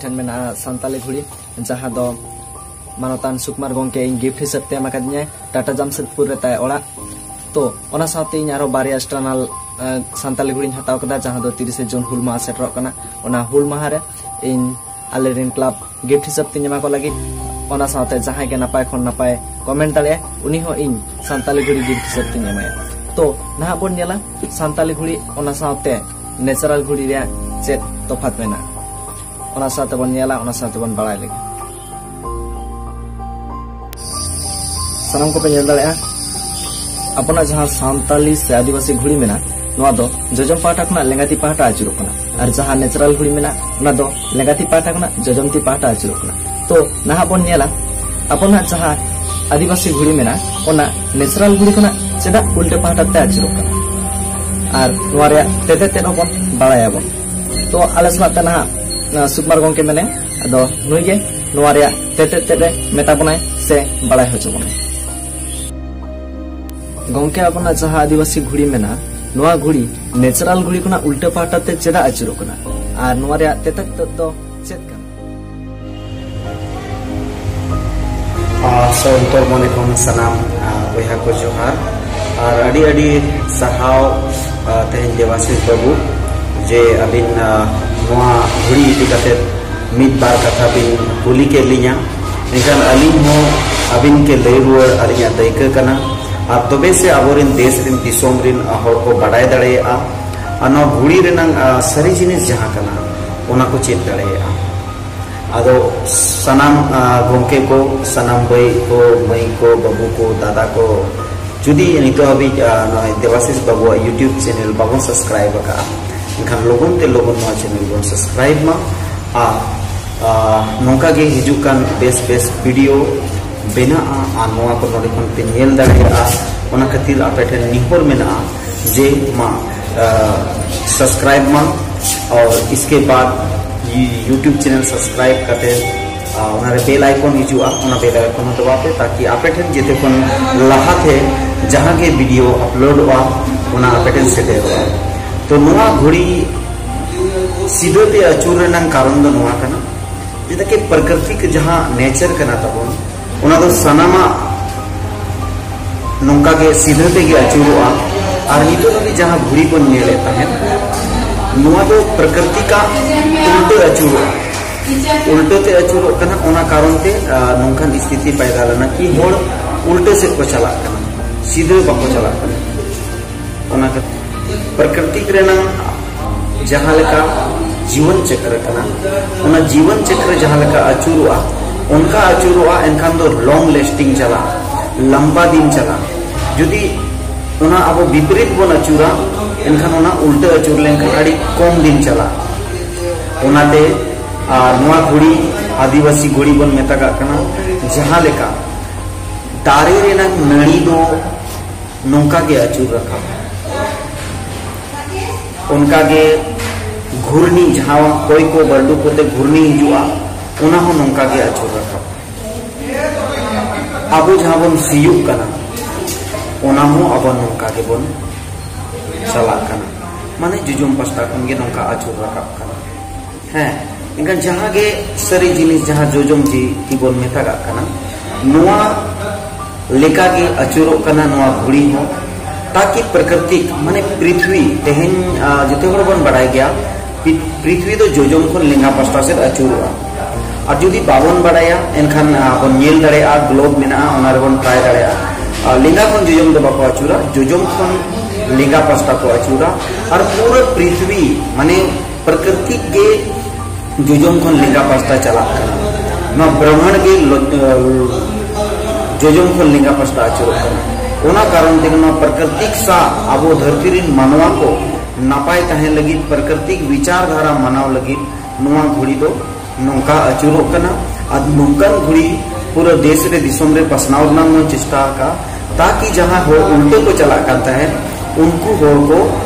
tan mena santali ghuri jaha do manotan sukmar gongke ing gift hisab te makadnya tata jamshedpur re tai ola to ona saute ing aro baria stranal santali ghuri hataw kada jaha do 30 jon hul ma setrok kana ona hul mahare ing alerin club gift hisab te nyama ko lagi ona saute jaha ge napai khon napai comment dale uni ho ing santali ghuri gift hisab te nyama natural घुड़ी चे तफा तो मेना बड़ा लगे सामान जहाँ सानताली आदिवासी घुड़ी मेना जजम पाटा खा लेंगाती पाटा आचुर और नेचरल घुड़ी मेना लेंगाती पाटा खा जजमती पाटा आचुर तो नहा बनला अपना जहाँ आदिवासी घुड़ी में नेचरल घुड़ी खुना चेदा उल्टे पाटाते आचुर और तेते तेद बन बड़ा बन तो आले सलाते ना सुकमार गमे मेने नुगे तेते तेद मेताबोन से बड़ा हचोबो गमे अब जहाँ आदिवासी घुड़ी मेना नवा घुड़ी नेचुरल घुड़ी को उल्टा पाटा ते चेदा आचुर चेक तेद चेद सन्तर मन को सामा बहा को जोहार और अड़ी अड़ी सहाव तेन देवासी प्रभु जे अब घुड़ी इतने बार कथा बिन कुली के लिया इनखान अलीम हो अब के लय रुआर अलिया दायकना और तबे से अब देश रिन दिसम रिन को बाढ़ दा घुड़ी रेना सारी जिनिस जहाँ को चेद दा अद सनाम गोमके को सनाम बई को मई को बबू को दादा को जुदी अभी Debashish babu YouTube channel babu subscribe का। इनखान लोगों ते लोगों नवा चैनल बन सब्सक्राइब मा। नौका हिजुकान बेस बेस वीडियो बेना को नेल दाड़ेया ओना खातिर आपे ठेन निहोर मेना जे मा सब्सक्राइब मा। और इसके बाद यूट्यूब चैनल सब्सक्राइब करते ᱚᱱᱟᱨᱮ ᱵᱮᱞ आइकन हिजुआ ᱚᱱᱟ बेल आइकन दबाते ताकि आपे ठेन जेते कोन लाहाते जहां के वीडियो अपलोडवा ओना आपे ठेन सेटेरवा तो नुआ घुड़ी सीधोते अचूर रेनांग कारण दो नुआ कना जेदा के प्रकृति के जहां नेचर कना तबोन ओना दो सनामा नोंका के सीधोते के अचूरवा और नितो भी जहां घुड़ी को नेले तहन नुआ दो प्रकृति का उल्टे अचूरवा उल्टे ते अचूरो कना ओना कारण नोंखान स्थिति पैदा लना कि उल्टे से को चला सीधे बाको चला प्रकृति जहाँ जीवन चक्र कना ओना जीवन चक्र जहाँ लेका अचूरुआ, उनका अचूरुआ एनखान लॉन्ग लास्टिंग चला, लंबा दिन चला। जुदी ओना अब विपरीत बन अचूरा एनखान उल्टे अचूर अड़ी कम दिन चला। घुड़ी, आदिवासी घुड़ी बन मेता जहाँ लेका दारे नड़ी दो, नौका के अचूर रखा। उनका के घूर्णी जहाँ कोई को बर्डू कोते घूर्णी हिजुआ उना हो नौका के अचूर रखा। अब जहाँ बन सियुग कना उना हो अब नौका के बन चला माने जुजुम पस्ता खन के नौका अचूर जहाँ जोजम जी लेका के अचूरो कना नुआ घुड़ी हो, ताकि प्रकृति, माने पृथ्वी, तेहन जिते बन बढ़ाई गया पृथ्वी तो जोजम को लिंगा पास्ता से अचूरवा और जुदी बावन बढ़ाया एनखान बन नेल दड़ेया ग्लोब मेना ओनार बन ट्राई दड़ेया लिंगा खन जोजम दो बाको अचूरा? जोजम खन लिंगा पास्ता को अचूरा। और पूरा पृथ्वी, माने प्रकृति के जोजम खन लिंगा पास्ता चला ना ब्रह्मांड के जोजम खन लिंगा पास्ता आचुर कारण ते प्राकृतिक सा आबो धरती रिन मानवा को नापाय तहे लगी प्राकृतिक विचारधारा मानव लगी। घुड़ी दो नौका अचुरो कना आ नौकन घुड़ी पूरा देश रे दिसम रे पसनाव चेष्टा का। ताकि जहाँ हो उल्टे को चला करता है, उनको हो को ते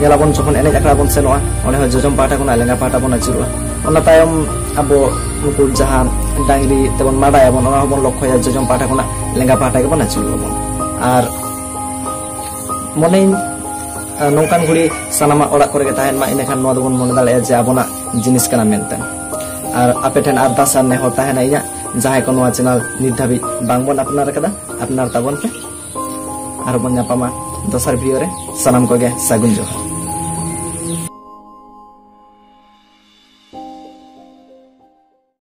ᱧᱮᱞᱟᱵᱚᱱ ᱡᱚᱠᱷᱚᱱ ᱮᱱᱮᱡ ᱟᱠᱷᱲᱟ ᱵᱚᱱ ᱥᱮᱱᱚᱜᱼᱟ ᱚᱸᱰᱮ ᱦᱚᱸ ᱡᱚᱡᱚᱢ ᱯᱟᱦᱴᱟ ᱠᱷᱚᱱᱟᱜ ᱞᱮᱸᱜᱟ ᱯᱟᱦᱴᱟ ᱵᱚᱱ ᱟᱹᱪᱩᱨᱚᱜᱼᱟ ᱚᱱᱟ ᱛᱟᱭᱚᱢ ᱟᱵᱚ ᱱᱩᱠᱩ ᱡᱟᱦᱟᱸ ᱰᱟᱝᱨᱤ ᱛᱮᱵᱚᱱ ᱢᱟᱰᱟᱭᱟᱵᱚᱱ ᱚᱱᱟ ᱦᱚᱸᱵᱚᱱ ᱞᱚᱠᱠᱷᱚᱭᱟ ᱡᱚᱡᱚᱢ ᱯᱟᱦᱴᱟ ᱠᱷᱚᱱᱟᱜ ᱞᱮᱸᱜᱟ ᱯᱟᱦᱴᱟ ᱜᱮᱵᱚᱱ ᱟᱹᱪᱩᱨᱚᱜᱼᱟᱵᱚᱱ ᱟᱨ ᱢᱚᱱᱮᱧ ᱱᱚᱝᱠᱟᱱ ᱜᱷᱩᱲᱤ ᱥᱟᱱᱟᱢᱟᱜ ᱚᱲᱟᱜ ᱠᱚᱨᱮᱜᱮ ᱛᱟᱦᱮᱱ ᱢᱟ ᱤᱱᱟᱹᱠᱷᱟᱱ ᱱᱚᱣᱟ ᱫᱚᱵᱚᱱ ᱢᱚᱱᱮ ᱫᱟᱲᱮᱭᱟᱜᱼᱟ ᱡᱮ ᱟᱵᱚᱱᱟᱜ ᱡᱤᱱᱤᱥ ᱠᱟᱱᱟ ᱢᱮᱱᱛᱮ আর আপেটেন আর দাসার নেহ তাহেনা ইয়া যাহাই কোনো চ্যানেল নির্ধাবিত বাংবন আপনার কাদা আপনার তাবন পে আর বন পামা nyapama দসার ভিডিওরে সালাম কগে সাগুন জোহার